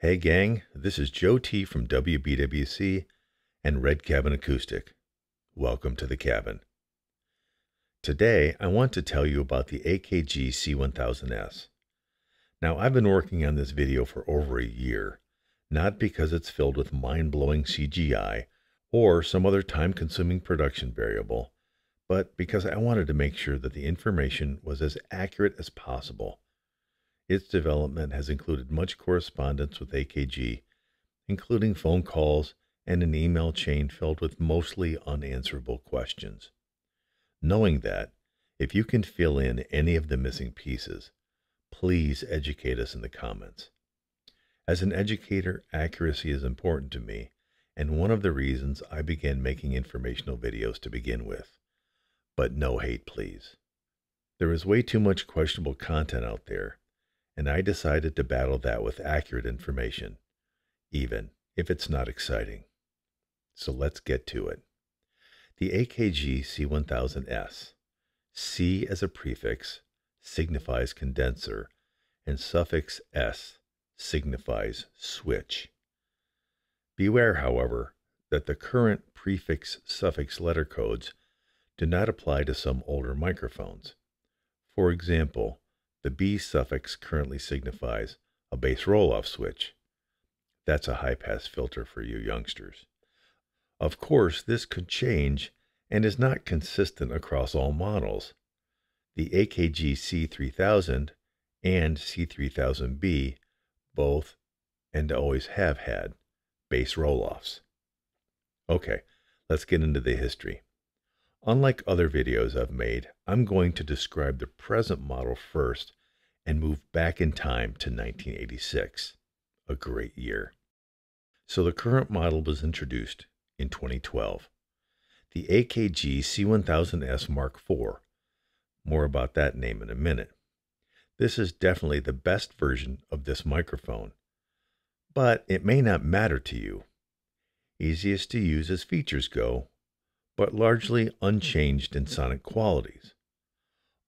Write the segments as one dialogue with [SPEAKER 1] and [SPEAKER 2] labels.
[SPEAKER 1] Hey gang, this is Joe T from WBWC and Red Cabin Acoustic. Welcome to the cabin. Today I want to tell you about the AKG C1000S. Now I've been working on this video for over a year, not because it's filled with mind-blowing CGI or some other time-consuming production variable, but because I wanted to make sure that the information was as accurate as possible. Its development has included much correspondence with AKG, including phone calls and an email chain filled with mostly unanswerable questions. Knowing that, if you can fill in any of the missing pieces, please educate us in the comments. As an educator, accuracy is important to me, and one of the reasons I began making informational videos to begin with. But no hate, please. There is way too much questionable content out there, and I decided to battle that with accurate information, even if it's not exciting. So let's get to it. The AKG C1000S, C as a prefix, signifies condenser, and suffix S signifies switch. Beware, however, that the current prefix suffix letter codes do not apply to some older microphones. For example, the B suffix currently signifies a bass roll-off switch. That's a high-pass filter for you youngsters. Of course, this could change and is not consistent across all models. The AKG C3000 and C3000B both and always have had bass roll-offs. Okay, let's get into the history. Unlike other videos I've made, I'm going to describe the present model first and move back in time to 1986, a great year. So the current model was introduced in 2012. The AKG C1000S Mark IV. More about that name in a minute. This is definitely the best version of this microphone, but it may not matter to you. Easiest to use as features go, but largely unchanged in sonic qualities.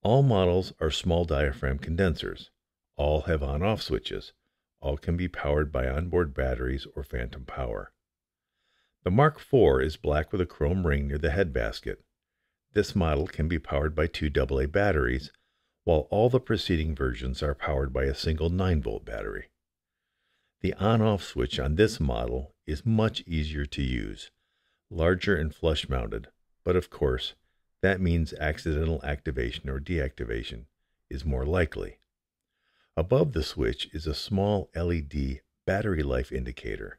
[SPEAKER 1] All models are small diaphragm condensers. All have on-off switches. All can be powered by onboard batteries or phantom power. The Mark IV is black with a chrome ring near the head basket. This model can be powered by two AA batteries, while all the preceding versions are powered by a single 9-volt battery. The on-off switch on this model is much easier to use larger and flush mounted, but of course, that means accidental activation or deactivation is more likely. Above the switch is a small LED battery life indicator.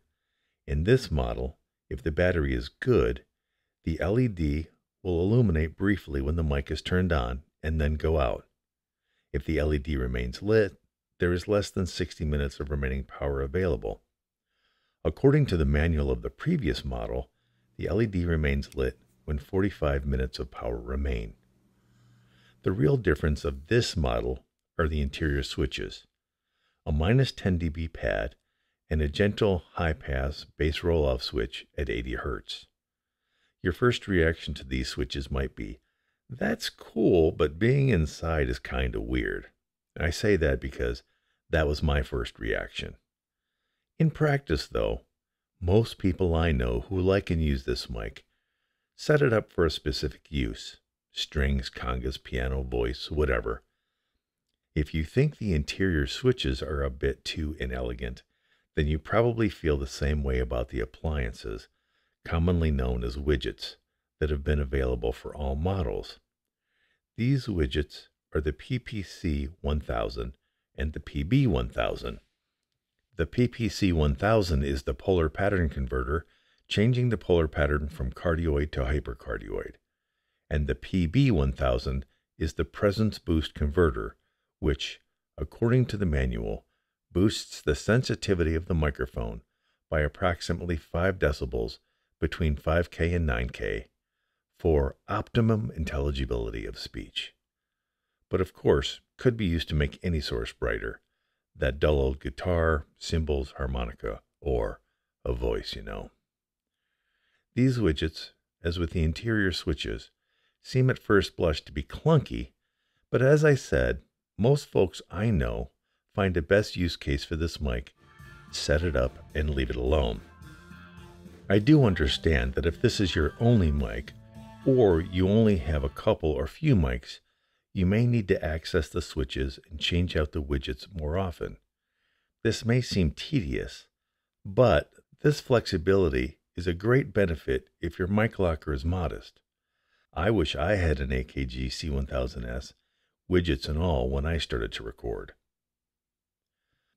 [SPEAKER 1] In this model, if the battery is good, the LED will illuminate briefly when the mic is turned on and then go out. If the LED remains lit, there is less than 60 minutes of remaining power available. According to the manual of the previous model, the LED remains lit when 45 minutes of power remain. The real difference of this model are the interior switches. A minus 10 dB pad and a gentle high-pass bass roll-off switch at 80 Hz. Your first reaction to these switches might be, that's cool, but being inside is kind of weird. I say that because that was my first reaction. In practice, though, most people I know who like and use this mic set it up for a specific use strings, congas, piano, voice, whatever. If you think the interior switches are a bit too inelegant, then you probably feel the same way about the appliances, commonly known as widgets, that have been available for all models. These widgets are the PPC 1000 and the PB 1000. The PPC 1000 is the polar pattern converter, changing the polar pattern from cardioid to hypercardioid. And the PB 1000 is the presence boost converter, which, according to the manual, boosts the sensitivity of the microphone by approximately 5 decibels between 5K and 9K for optimum intelligibility of speech. But of course, could be used to make any source brighter that dull old guitar, cymbals, harmonica, or a voice, you know. These widgets, as with the interior switches, seem at first blush to be clunky, but as I said, most folks I know find a best use case for this mic set it up, and leave it alone. I do understand that if this is your only mic, or you only have a couple or few mics, you may need to access the switches and change out the widgets more often. This may seem tedious, but this flexibility is a great benefit if your mic locker is modest. I wish I had an AKG C1000S, widgets and all, when I started to record.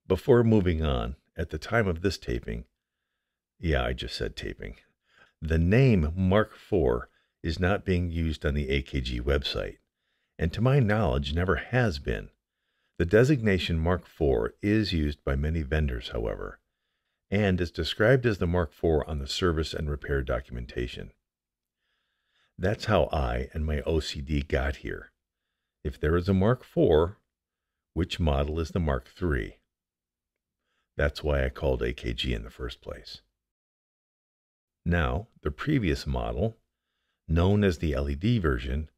[SPEAKER 1] Before moving on, at the time of this taping, yeah, I just said taping, the name Mark IV is not being used on the AKG website, and to my knowledge never has been. The designation Mark IV is used by many vendors, however, and is described as the Mark IV on the service and repair documentation. That's how I and my OCD got here. If there is a Mark IV, which model is the Mark III? That's why I called AKG in the first place. Now, the previous model, known as the LED version,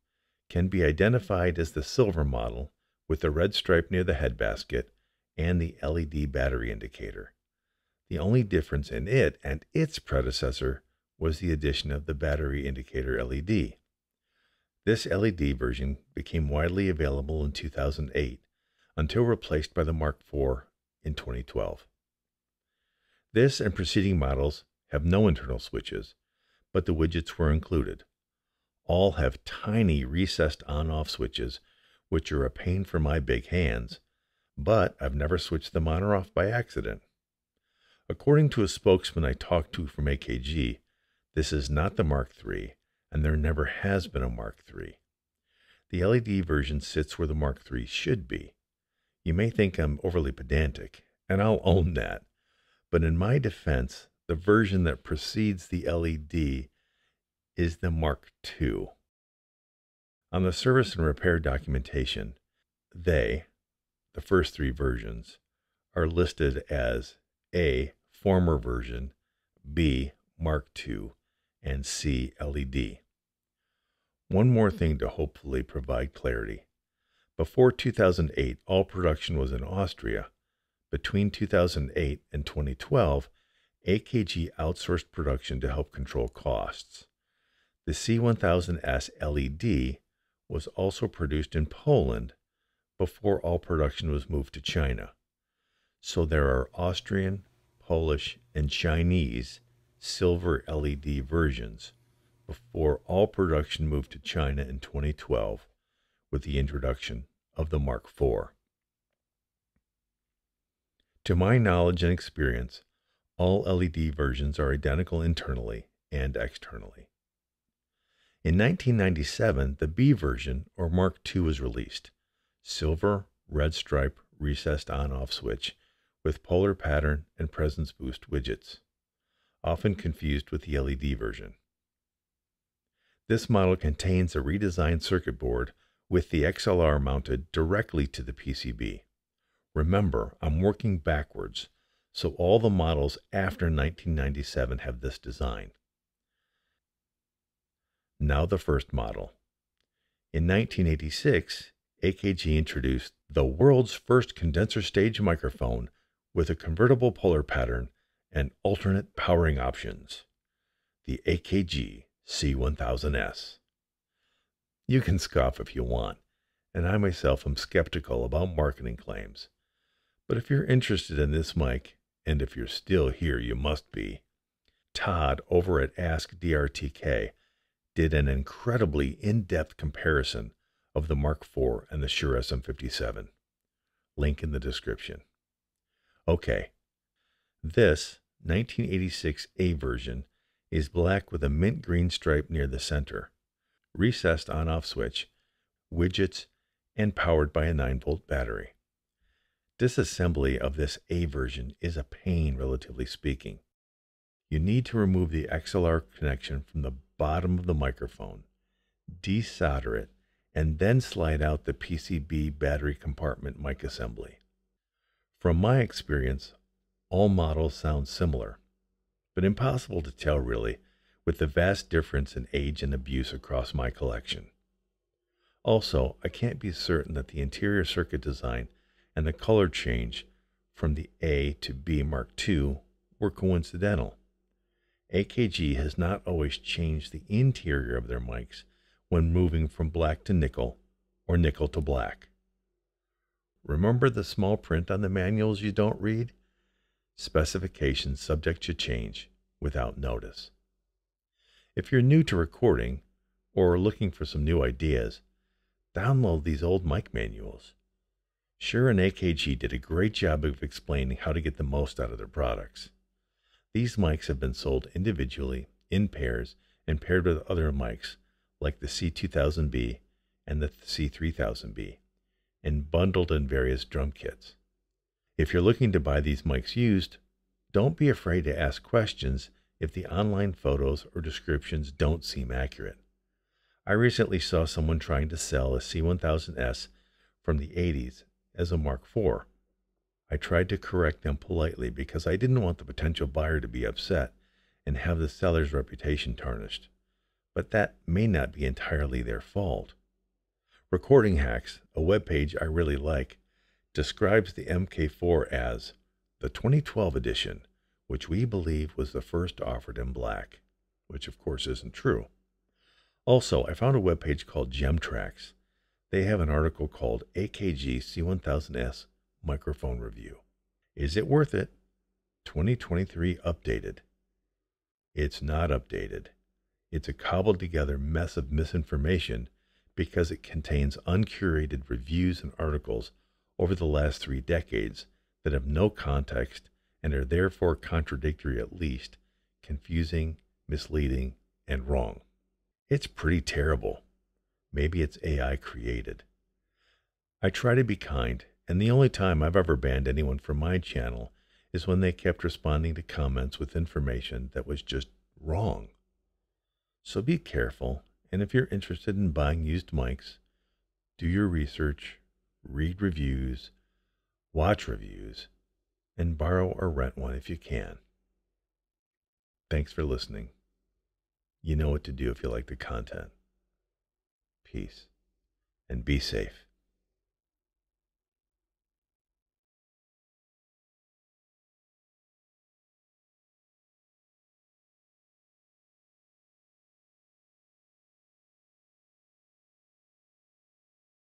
[SPEAKER 1] can be identified as the silver model with the red stripe near the head basket and the LED battery indicator. The only difference in it and its predecessor was the addition of the battery indicator LED. This LED version became widely available in 2008 until replaced by the Mark IV in 2012. This and preceding models have no internal switches, but the widgets were included. All have tiny recessed on off switches, which are a pain for my big hands, but I've never switched them on or off by accident. According to a spokesman I talked to from AKG, this is not the Mark III, and there never has been a Mark III. The LED version sits where the Mark III should be. You may think I'm overly pedantic, and I'll own that, but in my defense, the version that precedes the LED is the Mark II. On the service and repair documentation, they, the first three versions, are listed as A. Former version, B. Mark II, and C LED. One more thing to hopefully provide clarity. Before 2008, all production was in Austria. Between 2008 and 2012, AKG outsourced production to help control costs. The C1000S LED was also produced in Poland before all production was moved to China. So there are Austrian, Polish, and Chinese silver LED versions before all production moved to China in 2012 with the introduction of the Mark IV. To my knowledge and experience, all LED versions are identical internally and externally. In 1997, the B version, or Mark II, was released silver, red stripe, recessed on off switch with polar pattern and presence boost widgets often confused with the LED version. This model contains a redesigned circuit board with the XLR mounted directly to the PCB. Remember, I'm working backwards, so all the models after 1997 have this design. Now the first model. In 1986, AKG introduced the world's first condenser stage microphone with a convertible polar pattern and alternate powering options. The AKG C1000S. You can scoff if you want, and I myself am skeptical about marketing claims. But if you're interested in this mic, and if you're still here, you must be, Todd over at Ask DRTK did an incredibly in depth comparison of the Mark IV and the Shure SM57. Link in the description. Okay, this 1986A version is black with a mint green stripe near the center, recessed on off switch, widgets, and powered by a 9 volt battery. Disassembly of this A version is a pain, relatively speaking. You need to remove the XLR connection from the bottom of the microphone, desolder it, and then slide out the PCB battery compartment mic assembly. From my experience, all models sound similar, but impossible to tell really with the vast difference in age and abuse across my collection. Also, I can't be certain that the interior circuit design and the color change from the A to B Mark II were coincidental. AKG has not always changed the interior of their mics when moving from black to nickel or nickel to black. Remember the small print on the manuals you don't read? Specifications subject to change without notice. If you're new to recording or looking for some new ideas, download these old mic manuals. Shure and AKG did a great job of explaining how to get the most out of their products. These mics have been sold individually, in pairs, and paired with other mics like the C2000B and the C3000B, and bundled in various drum kits. If you're looking to buy these mics used, don't be afraid to ask questions if the online photos or descriptions don't seem accurate. I recently saw someone trying to sell a C1000S from the 80s as a Mark IV. I tried to correct them politely because I didn't want the potential buyer to be upset and have the seller's reputation tarnished. But that may not be entirely their fault. Recording Hacks, a web page I really like, describes the MK4 as the 2012 edition, which we believe was the first offered in black, which of course isn't true. Also, I found a web page called GemTracks they have an article called AKG C1000S Microphone Review. Is it worth it? 2023 updated. It's not updated. It's a cobbled together mess of misinformation because it contains uncurated reviews and articles over the last three decades that have no context and are therefore contradictory at least, confusing, misleading, and wrong. It's pretty terrible. Maybe it's AI created. I try to be kind, and the only time I've ever banned anyone from my channel is when they kept responding to comments with information that was just wrong. So be careful, and if you're interested in buying used mics, do your research, read reviews, watch reviews, and borrow or rent one if you can. Thanks for listening. You know what to do if you like the content peace, and be safe.